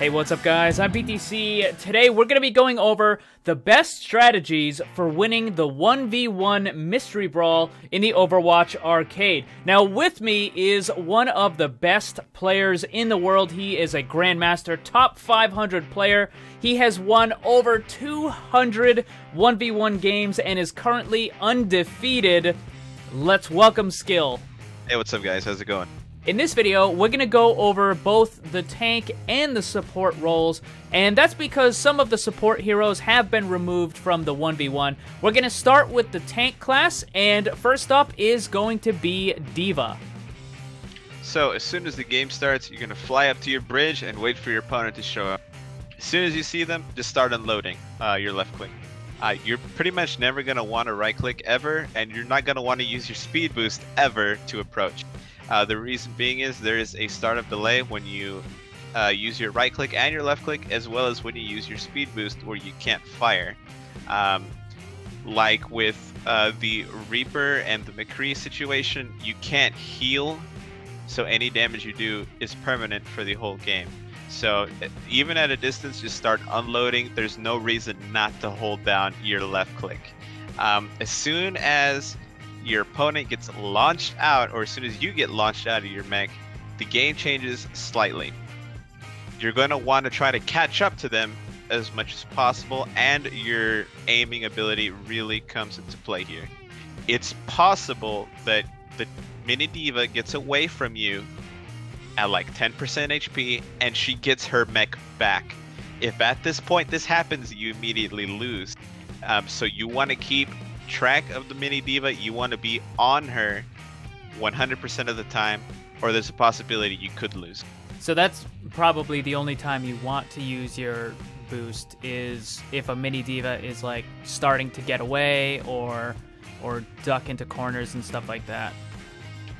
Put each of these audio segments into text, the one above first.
Hey, what's up, guys? I'm BTC. Today, we're going to be going over the best strategies for winning the 1v1 Mystery Brawl in the Overwatch arcade. Now, with me is one of the best players in the world. He is a Grandmaster, top 500 player. He has won over 200 1v1 games and is currently undefeated. Let's welcome Skill. Hey, what's up, guys? How's it going? In this video, we're going to go over both the tank and the support roles, and that's because some of the support heroes have been removed from the 1v1. We're going to start with the tank class, and first up is going to be D.Va. So, as soon as the game starts, you're going to fly up to your bridge and wait for your opponent to show up. As soon as you see them, just start unloading uh, your left click. Uh, you're pretty much never going to want to right click ever, and you're not going to want to use your speed boost ever to approach. Uh, the reason being is there is a startup delay when you uh, use your right click and your left click, as well as when you use your speed boost where you can't fire. Um, like with uh, the Reaper and the McCree situation, you can't heal, so any damage you do is permanent for the whole game. So even at a distance, just start unloading. There's no reason not to hold down your left click. Um, as soon as your opponent gets launched out, or as soon as you get launched out of your mech, the game changes slightly. You're going to want to try to catch up to them as much as possible, and your aiming ability really comes into play here. It's possible that the Mini D.Va gets away from you at like 10% HP, and she gets her mech back. If at this point this happens, you immediately lose. Um, so you want to keep track of the mini D.Va. you want to be on her 100% of the time, or there's a possibility you could lose. So that's probably the only time you want to use your boost is if a mini D.Va is like starting to get away or or duck into corners and stuff like that.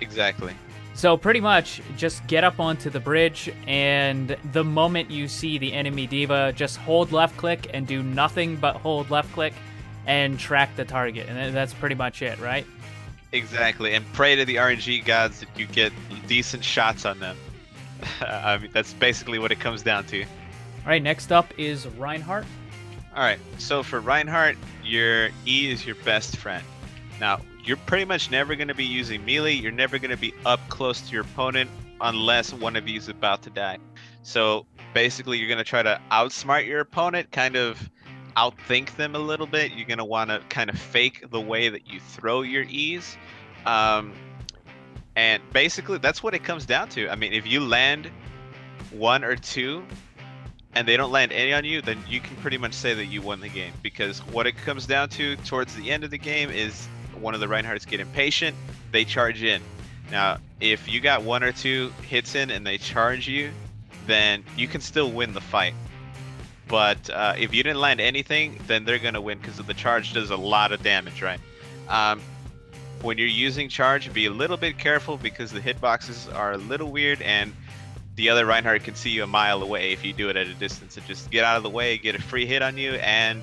Exactly. So pretty much just get up onto the bridge and the moment you see the enemy D.Va just hold left click and do nothing but hold left click and track the target, and that's pretty much it, right? Exactly, and pray to the RNG gods that you get decent shots on them. I mean, that's basically what it comes down to. All right, next up is Reinhardt. All right, so for Reinhardt, your E is your best friend. Now, you're pretty much never going to be using melee. You're never going to be up close to your opponent unless one of you is about to die. So basically, you're going to try to outsmart your opponent, kind of outthink them a little bit. You're gonna want to kind of fake the way that you throw your E's, um, and basically that's what it comes down to. I mean, if you land one or two, and they don't land any on you, then you can pretty much say that you won the game. Because what it comes down to towards the end of the game is one of the Reinhardts get impatient, they charge in. Now, if you got one or two hits in and they charge you, then you can still win the fight. But uh, if you didn't land anything, then they're gonna win because the charge does a lot of damage, right? Um, when you're using charge, be a little bit careful because the hitboxes are a little weird, and the other Reinhardt can see you a mile away if you do it at a distance. And just get out of the way, get a free hit on you, and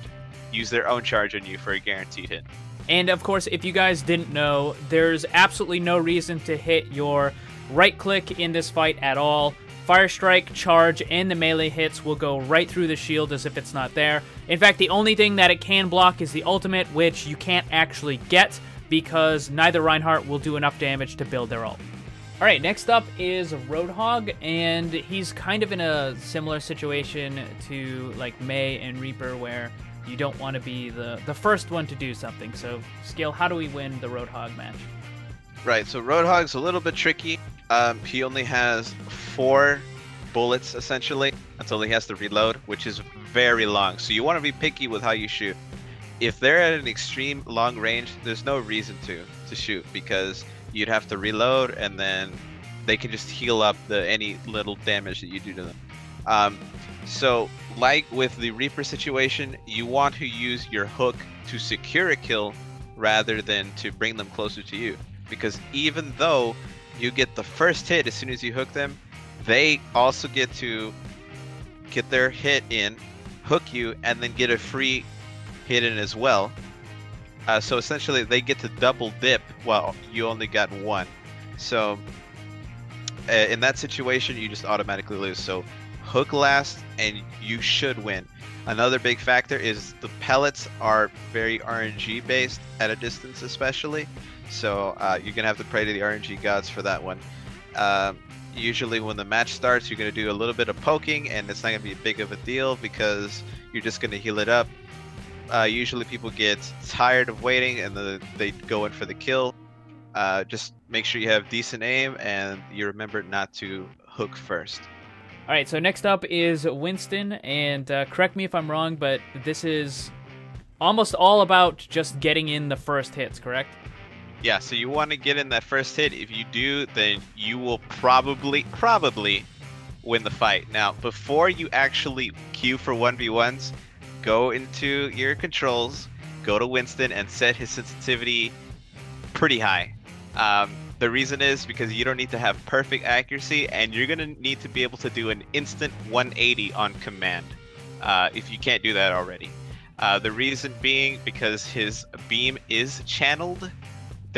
use their own charge on you for a guaranteed hit. And of course, if you guys didn't know, there's absolutely no reason to hit your right click in this fight at all. Fire Strike, Charge, and the melee hits will go right through the shield as if it's not there. In fact, the only thing that it can block is the ultimate, which you can't actually get because neither Reinhardt will do enough damage to build their ult. Alright, next up is Roadhog, and he's kind of in a similar situation to like Mei and Reaper where you don't want to be the, the first one to do something. So, Skill, how do we win the Roadhog match? Right, so Roadhog's a little bit tricky. Um, he only has four bullets essentially until he has to reload, which is very long. So you want to be picky with how you shoot. If they're at an extreme long range, there's no reason to to shoot because you'd have to reload and then they can just heal up the any little damage that you do to them. Um, so, like with the Reaper situation, you want to use your hook to secure a kill rather than to bring them closer to you. Because even though you get the first hit as soon as you hook them. They also get to get their hit in, hook you, and then get a free hit in as well. Uh, so essentially, they get to double dip while you only got one. So uh, in that situation, you just automatically lose. So hook last, and you should win. Another big factor is the pellets are very RNG based at a distance, especially. So uh, you're gonna have to pray to the RNG gods for that one. Um, usually, when the match starts, you're gonna do a little bit of poking, and it's not gonna be a big of a deal because you're just gonna heal it up. Uh, usually, people get tired of waiting and the, they go in for the kill. Uh, just make sure you have decent aim and you remember not to hook first. All right, so next up is Winston, and uh, correct me if I'm wrong, but this is almost all about just getting in the first hits, correct? Yeah, so you want to get in that first hit. If you do, then you will probably, probably win the fight. Now, before you actually queue for 1v1s, go into your controls, go to Winston, and set his sensitivity pretty high. Um, the reason is because you don't need to have perfect accuracy, and you're going to need to be able to do an instant 180 on command uh, if you can't do that already. Uh, the reason being because his beam is channeled.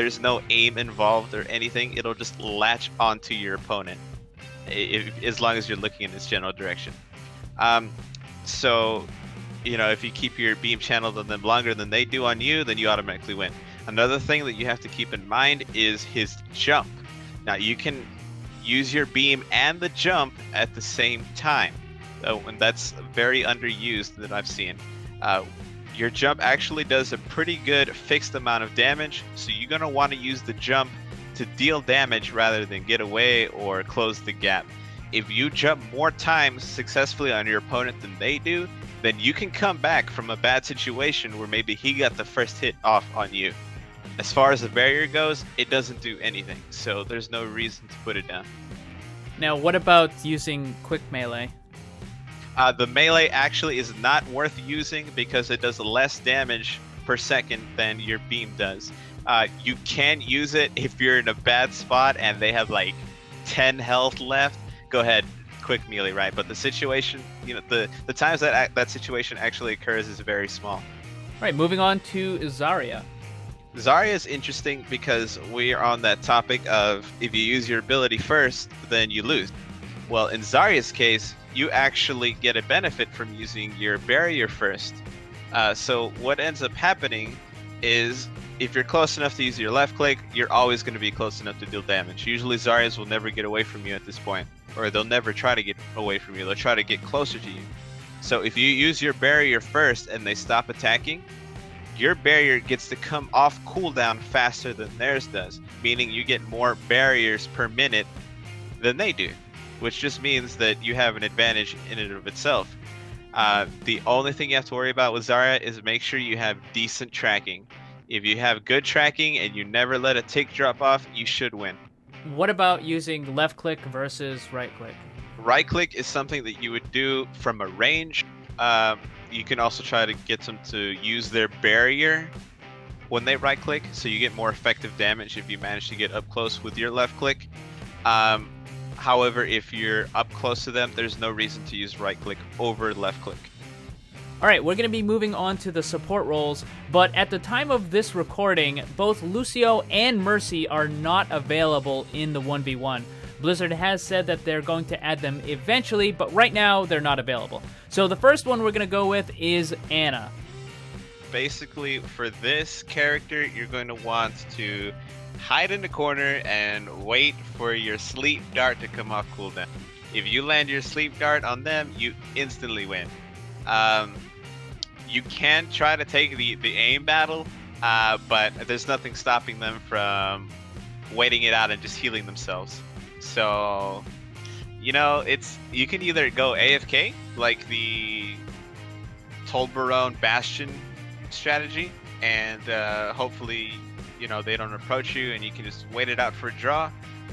There's no aim involved or anything. It'll just latch onto your opponent if, as long as you're looking in its general direction. Um, so, you know, if you keep your beam channeled on them longer than they do on you, then you automatically win. Another thing that you have to keep in mind is his jump. Now you can use your beam and the jump at the same time, oh, and that's very underused that I've seen. Uh, your jump actually does a pretty good fixed amount of damage, so you're gonna want to use the jump to deal damage rather than get away or close the gap. If you jump more times successfully on your opponent than they do, then you can come back from a bad situation where maybe he got the first hit off on you. As far as the barrier goes, it doesn't do anything, so there's no reason to put it down. Now, what about using quick melee? Uh, the melee actually is not worth using because it does less damage per second than your beam does. Uh, you can use it if you're in a bad spot and they have like 10 health left. Go ahead, quick melee, right? But the situation, you know, the the times that that situation actually occurs is very small. All right, moving on to Zarya. Zarya is interesting because we are on that topic of if you use your ability first, then you lose. Well, in Zarya's case, you actually get a benefit from using your barrier first. Uh, so what ends up happening is if you're close enough to use your left click, you're always going to be close enough to deal damage. Usually Zaryas will never get away from you at this point, or they'll never try to get away from you. They'll try to get closer to you. So if you use your barrier first and they stop attacking, your barrier gets to come off cooldown faster than theirs does, meaning you get more barriers per minute than they do, which just means that you have an advantage in and of itself. Uh, the only thing you have to worry about with Zarya is make sure you have decent tracking. If you have good tracking and you never let a tick drop off, you should win. What about using left click versus right click? Right click is something that you would do from a range. Um, you can also try to get them to use their barrier when they right click, so you get more effective damage if you manage to get up close with your left click. Um, however, if you're up close to them, there's no reason to use right click over left click. All right, we're going to be moving on to the support roles, but at the time of this recording, both Lucio and Mercy are not available in the 1v1. Blizzard has said that they're going to add them eventually, but right now they're not available. So the first one we're going to go with is Ana. Basically, for this character, you're going to want to hide in the corner and wait for your sleep dart to come off cooldown. If you land your sleep dart on them, you instantly win. Um, you can try to take the, the aim battle, uh, but there's nothing stopping them from waiting it out and just healing themselves. So, you know, it's you can either go AFK like the Tolbarone Bastion strategy, and uh, hopefully, you know, they don't approach you, and you can just wait it out for a draw,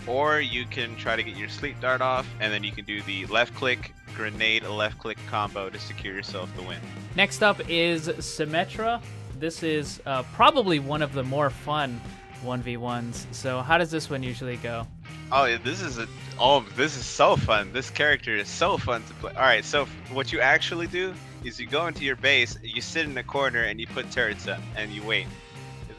or you can try to get your sleep dart off, and then you can do the left click grenade left click combo to secure yourself the win. Next up is Symmetra. This is uh, probably one of the more fun 1v1s. So, how does this one usually go? Oh, this is a oh, this is so fun. This character is so fun to play. All right, so what you actually do is you go into your base, you sit in the corner, and you put turrets up, and you wait.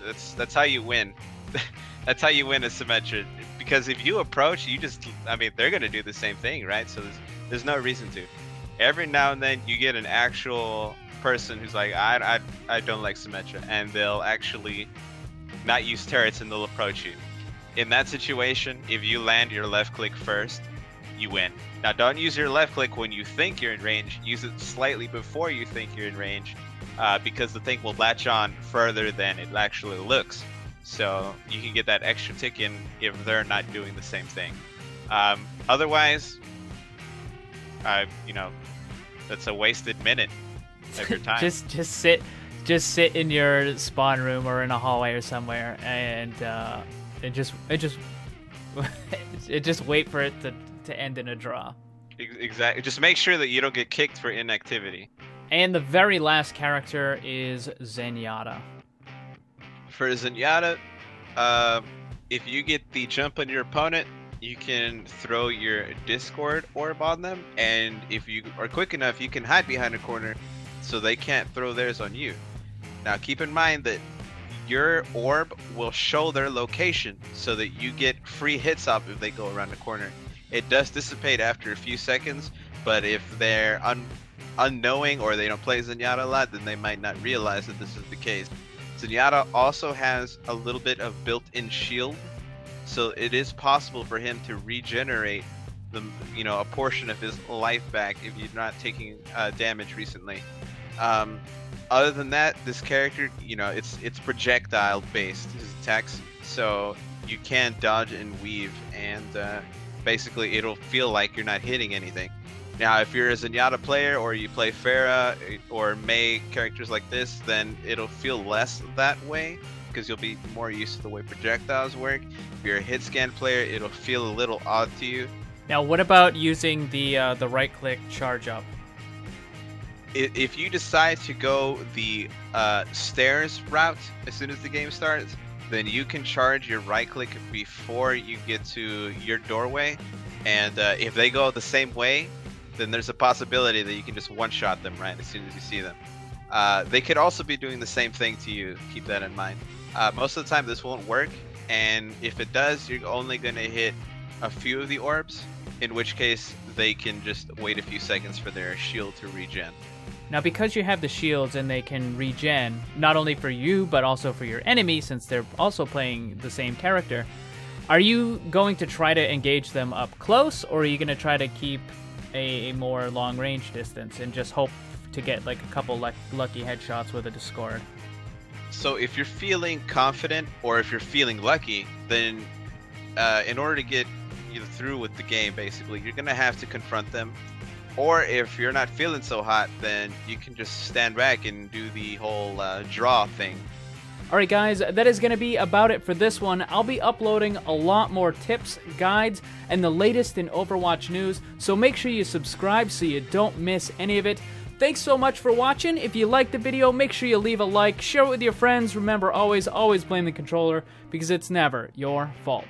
That's that's how you win. that's how you win a Symmetra. Because if you approach, you just I mean they're gonna do the same thing, right? So There's no reason to. Every now and then you get an actual person who's like, I, I, I don't like Symmetra, and they'll actually not use turrets and they'll approach you. In that situation, if you land your left click first, you win. Now, don't use your left click when you think you're in range. Use it slightly before you think you're in range, uh, because the thing will latch on further than it actually looks. So you can get that extra tick in if they're not doing the same thing. Um, otherwise, uh, you know, that's a wasted minute of your time. just just sit just sit in your spawn room or in a hallway or somewhere and uh, and just it just it just wait for it to, to end in a draw. Exactly. Just make sure that you don't get kicked for inactivity. And the very last character is Zenyatta. For Zenyatta, uh, if you get the jump on your opponent, you can throw your Discord orb on them, and if you are quick enough, you can hide behind a corner so they can't throw theirs on you. Now, keep in mind that your orb will show their location so that you get free hits off if they go around the corner. It does dissipate after a few seconds, but if they're un- unknowing or they don't play Zenyatta a lot, then they might not realize that this is the case. Zenyatta also has a little bit of built-in shield, so it is possible for him to regenerate the you know a portion of his life back if you're not taking uh, damage recently. Um, other than that, this character, you know, it's it's projectile based his attacks, so you can dodge and weave, and uh, basically it'll feel like you're not hitting anything. Now, if you're a Zenyatta player or you play Pharah or Mei characters like this, then it'll feel less that way because you'll be more used to the way projectiles work. If you're a hit scan player, it'll feel a little odd to you. Now, what about using the uh, the right click charge up? If you decide to go the uh, stairs route as soon as the game starts, then you can charge your right click before you get to your doorway. And uh, if they go the same way, then there's a possibility that you can just one shot them right as soon as you see them. Uh, they could also be doing the same thing to you. Keep that in mind. Uh, most of the time, this won't work, and if it does, you're only going to hit a few of the orbs, in which case they can just wait a few seconds for their shield to regen. Now, because you have the shields and they can regen, not only for you, but also for your enemy, since they're also playing the same character, are you going to try to engage them up close, or are you going to try to keep a, a more long range distance and just hope to get like a couple le- lucky headshots with a Discord? So, if you're feeling confident or if you're feeling lucky, then uh, in order to get you through with the game, basically, you're to have to confront them or if you're not feeling so hot, then you can just stand back and do the whole uh, draw thing. Alright guys, that is going to be about it for this one. I'll be uploading a lot more tips, guides, and the latest in Overwatch news, so make sure you subscribe so you don't miss any of it. Thanks so much for watching. If you liked the video, make sure you leave a like, share it with your friends. Remember, always, always blame the controller, because it's never your fault.